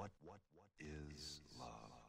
what what what is love?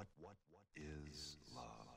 What what what is love?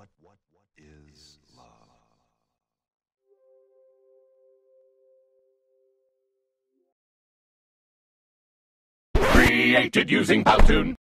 What what what is love? Created using Powtoon.